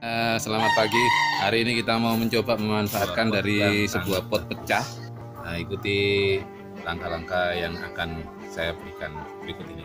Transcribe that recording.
Eh, selamat pagi. Hari ini kita mau mencoba memanfaatkan dari sebuah pot pecah. Nah, ikuti langkah-langkah yang akan saya berikan berikut ini.